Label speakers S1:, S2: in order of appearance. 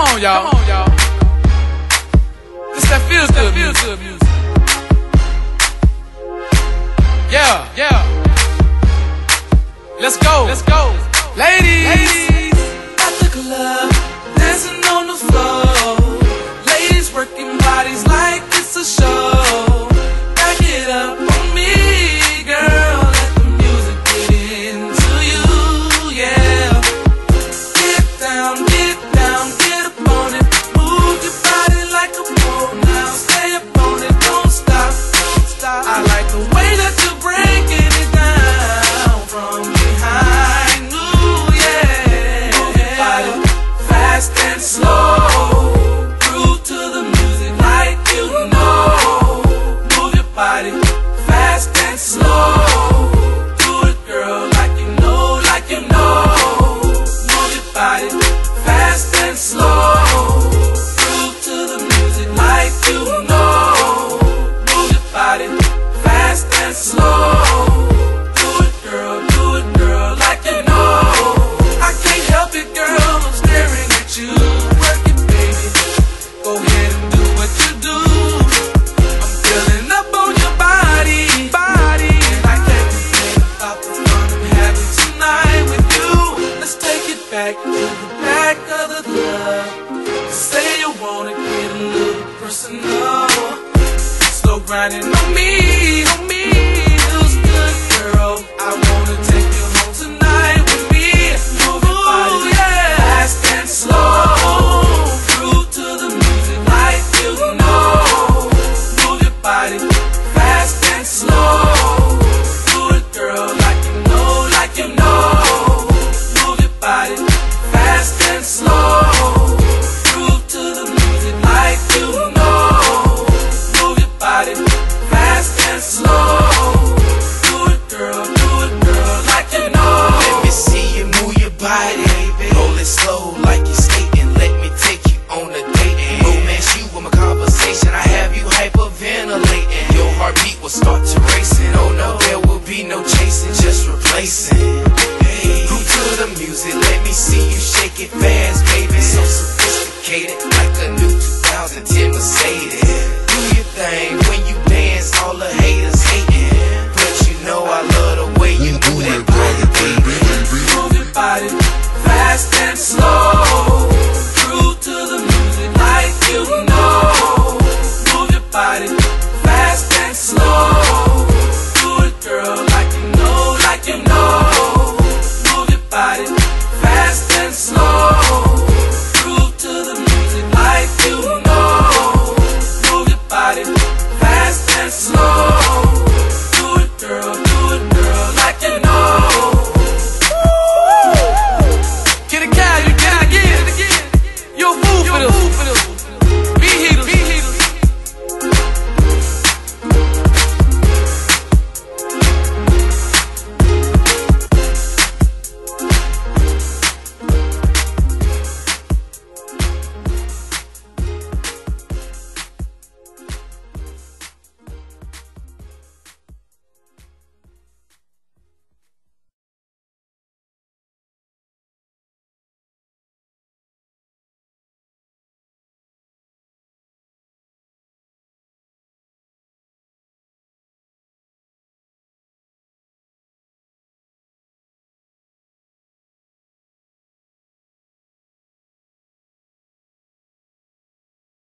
S1: Come on, y'all. Come on, y'all. This that feels good. Feels good music. Yeah, yeah. Let's go. Let's go. Ladies. Ladies.
S2: body fast and slow. Do it, girl, like you know, like you know. Move your body fast and slow. Groove to the music like you know. Move your body fast and slow. riding on me.